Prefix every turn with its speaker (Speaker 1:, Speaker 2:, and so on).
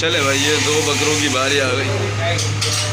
Speaker 1: चले भाई ये दो बकरों की बारी आ गई।